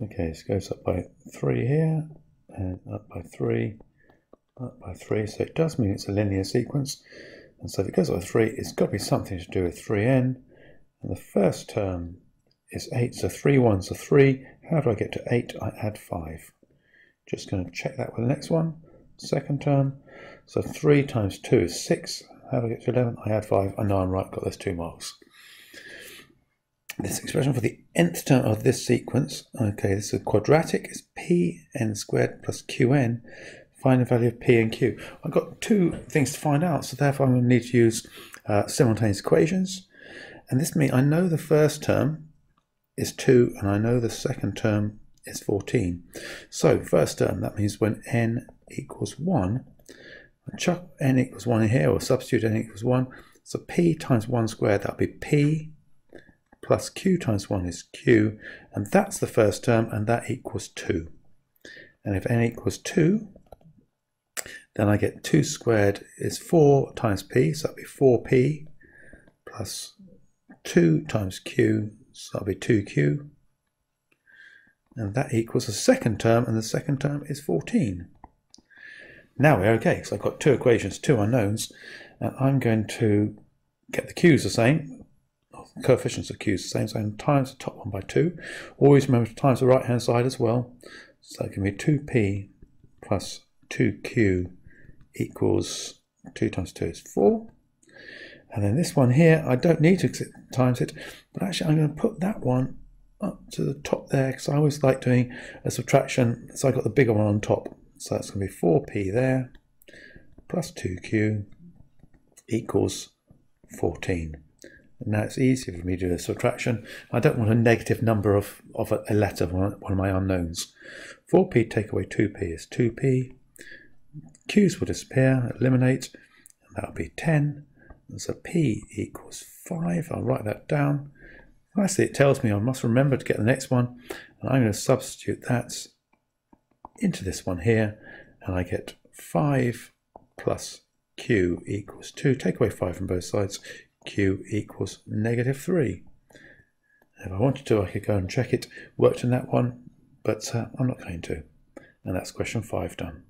Okay, this goes up by 3 here, and up by 3, up by 3. So it does mean it's a linear sequence. And so if it goes up by 3, it's got to be something to do with 3n. And the first term is 8, so 3 ones are 3. How do I get to 8? I add 5. Just going to check that with the next one. Second term, so 3 times 2 is 6. How do I get to 11? I add 5. I know I'm right, got those two marks. This expression for the nth term of this sequence, okay, this is quadratic, is pn squared plus qn. Find the value of p and q. I've got two things to find out, so therefore I'm going to need to use uh, simultaneous equations. And this means I know the first term is 2, and I know the second term is 14. So first term, that means when n equals 1, chuck n equals 1 in here, or substitute n equals 1. So p times 1 squared, that'll be p plus q times 1 is q, and that's the first term, and that equals 2. And if n equals 2, then I get 2 squared is 4 times p, so that'll be 4p, plus 2 times q, so that'll be 2q, and that equals the second term, and the second term is 14. Now we're okay, so I've got two equations, two unknowns, and I'm going to get the q's the same, coefficients of q's the same, so times the top one by 2. Always remember to times the right hand side as well, so it can be 2p plus 2q equals 2 times 2 is 4. And then this one here, I don't need to times it, but actually I'm going to put that one up to the top there because I always like doing a subtraction. So I got the bigger one on top. So that's going to be 4p there plus 2q equals 14. And now it's easier for me to do a subtraction. I don't want a negative number of, of a, letter, one, one of my unknowns. 4p take away 2p is 2p. q's will disappear, eliminate, and that'll be 10. And so p equals 5. I'll write that down. Lastly, it tells me I must remember to get the next one, and I'm going to substitute that into this one here, and I get 5 plus q equals 2. Take away 5 from both sides, q equals negative 3. If I wanted to, I could go and check it, worked in that one, but uh, I'm not going to. And that's question 5 done.